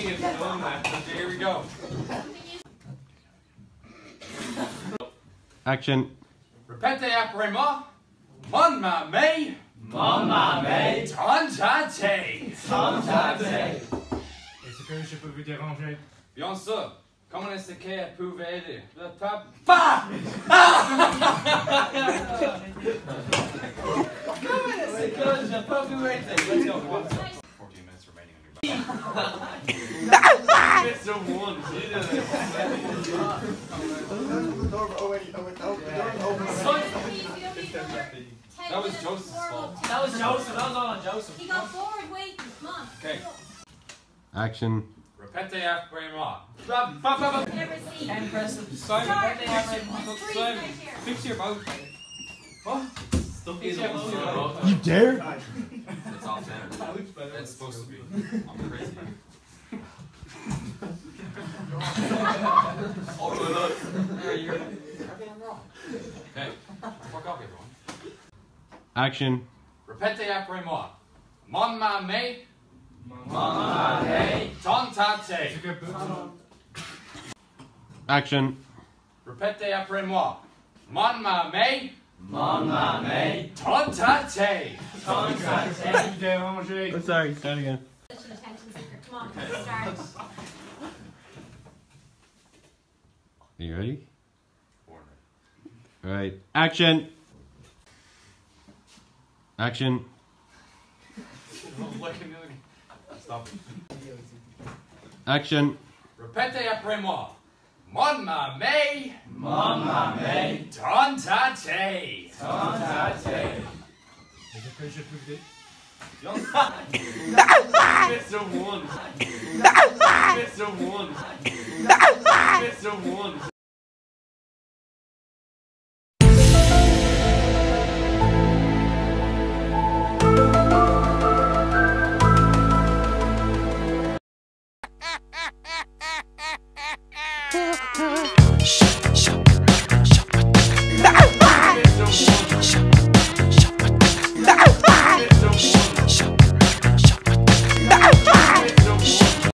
think it's done, man. Here we go. Action. Répétez après moi. Mon mamé. Mon mamé. Tantate. Tantate. Est-ce que je peux vous déranger Bien sûr. Comment est-ce qu'elle pouvait aider? Le top. Bah! Comment est-ce que je peux vous aider? Let's go. 14 minutes remaining on your Mr. One. You did it. That was Joseph's fault. That was Joseph. That was all on Joseph. He got bored waiting. Come on. Okay. Action. Répétez après moi. Bah, bah, bah, bah. And press the Start. Simon. There's trees Simon. right here. Fix your boat. What? Fix your boat. You dare? It's off center. It's supposed to be. I'm crazy. Oh, look. There you go. Everything wrong. Okay. Fuck off, everyone. Action. Répétez après moi. Mon mamé. Mamé. Tantate. Est-ce que peut Action. Répétez après moi. Mon mamé. Mon mamé. Tantate. Tantate. vous déranger Oh, sorry. Start again. Such attention seeker. Come on. Start. Are you ready? All right. Action. Action. Action. Répétez après moi. Mon mamé. Mon mamé. Tantate. Tantate. Est-ce que je peux Mr. One. Mr. One. Mr. One. Shut up.